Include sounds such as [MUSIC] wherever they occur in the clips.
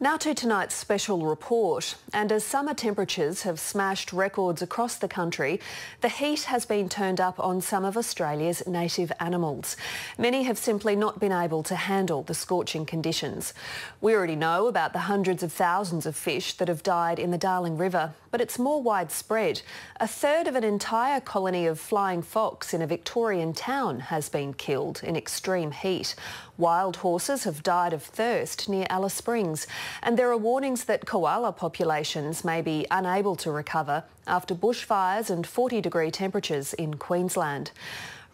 Now to tonight's special report. And as summer temperatures have smashed records across the country, the heat has been turned up on some of Australia's native animals. Many have simply not been able to handle the scorching conditions. We already know about the hundreds of thousands of fish that have died in the Darling River, but it's more widespread. A third of an entire colony of flying fox in a Victorian town has been killed in extreme heat. Wild horses have died of thirst near Alice Springs. And there are warnings that koala populations may be unable to recover after bushfires and 40 degree temperatures in Queensland.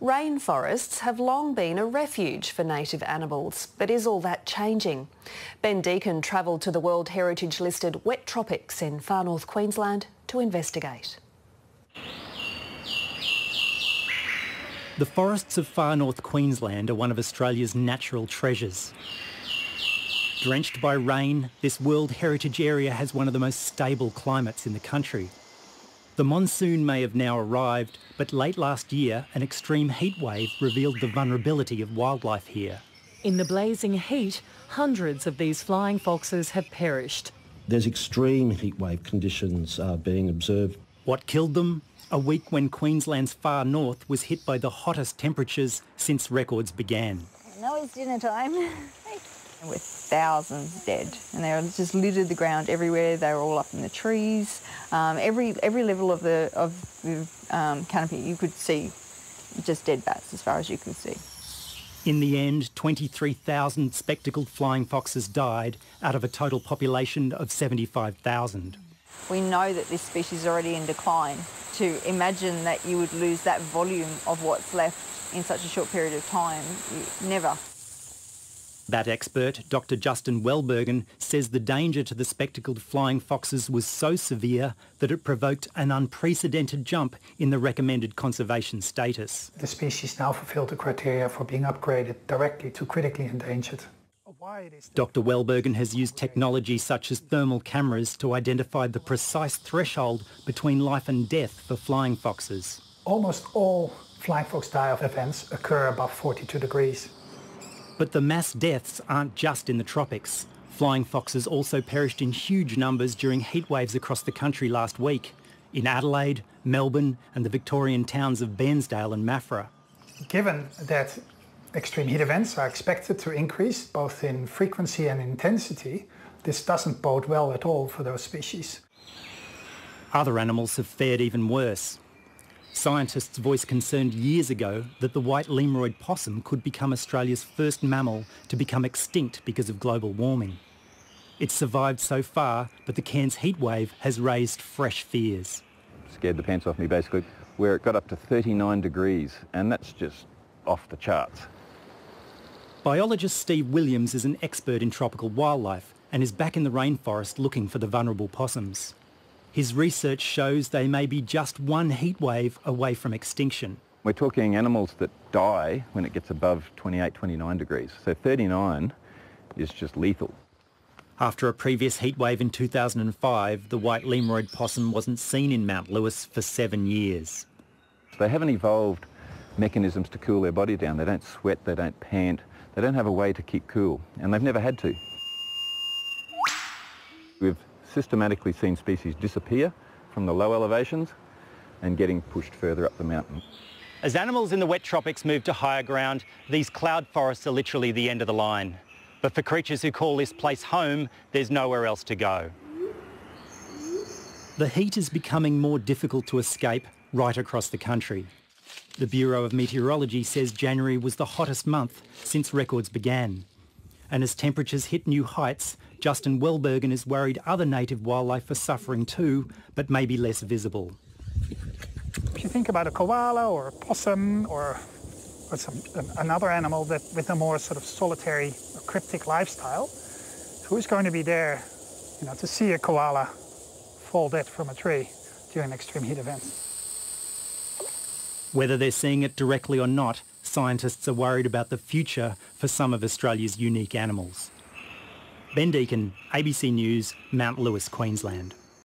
Rainforests have long been a refuge for native animals, but is all that changing? Ben Deacon travelled to the World Heritage listed wet tropics in far north Queensland to investigate. The forests of far north Queensland are one of Australia's natural treasures. Drenched by rain, this World Heritage Area has one of the most stable climates in the country. The monsoon may have now arrived, but late last year, an extreme heat wave revealed the vulnerability of wildlife here. In the blazing heat, hundreds of these flying foxes have perished. There's extreme heatwave conditions uh, being observed. What killed them? A week when Queensland's far north was hit by the hottest temperatures since records began. Now it's dinner time. [LAUGHS] with thousands dead, and they were just littered the ground everywhere. They were all up in the trees. Um, every every level of the of the um, canopy, you could see just dead bats as far as you could see. In the end, 23,000 spectacled flying foxes died out of a total population of 75,000. We know that this species is already in decline. To imagine that you would lose that volume of what's left in such a short period of time, never. That expert, Dr Justin Welbergen, says the danger to the spectacled flying foxes was so severe that it provoked an unprecedented jump in the recommended conservation status. The species now fulfilled the criteria for being upgraded directly to critically endangered. Dr Welbergen has used technology such as thermal cameras to identify the precise threshold between life and death for flying foxes. Almost all flying fox die-off events occur above 42 degrees. But the mass deaths aren't just in the tropics. Flying foxes also perished in huge numbers during heatwaves across the country last week, in Adelaide, Melbourne and the Victorian towns of Bairnsdale and Maffra. Given that extreme heat events are expected to increase both in frequency and intensity, this doesn't bode well at all for those species. Other animals have fared even worse. Scientists voiced concern years ago that the white lemuroid possum could become Australia's first mammal to become extinct because of global warming. It's survived so far, but the Cairns heatwave has raised fresh fears. Scared the pants off me basically, where it got up to 39 degrees, and that's just off the charts. Biologist Steve Williams is an expert in tropical wildlife and is back in the rainforest looking for the vulnerable possums. His research shows they may be just one heat wave away from extinction. We're talking animals that die when it gets above 28, 29 degrees. So 39 is just lethal. After a previous heat wave in 2005, the white lemuroid possum wasn't seen in Mount Lewis for seven years. They haven't evolved mechanisms to cool their body down. They don't sweat, they don't pant, they don't have a way to keep cool, and they've never had to. We've systematically seen species disappear from the low elevations and getting pushed further up the mountain. As animals in the wet tropics move to higher ground, these cloud forests are literally the end of the line. But for creatures who call this place home, there's nowhere else to go. The heat is becoming more difficult to escape right across the country. The Bureau of Meteorology says January was the hottest month since records began. And as temperatures hit new heights, Justin Welbergen is worried other native wildlife are suffering too, but maybe less visible. If you think about a koala or a possum or, or some, another animal that with a more sort of solitary or cryptic lifestyle, who's going to be there you know, to see a koala fall dead from a tree during extreme heat events? Whether they're seeing it directly or not, scientists are worried about the future for some of Australia's unique animals. Ben Deacon, ABC News, Mount Lewis, Queensland.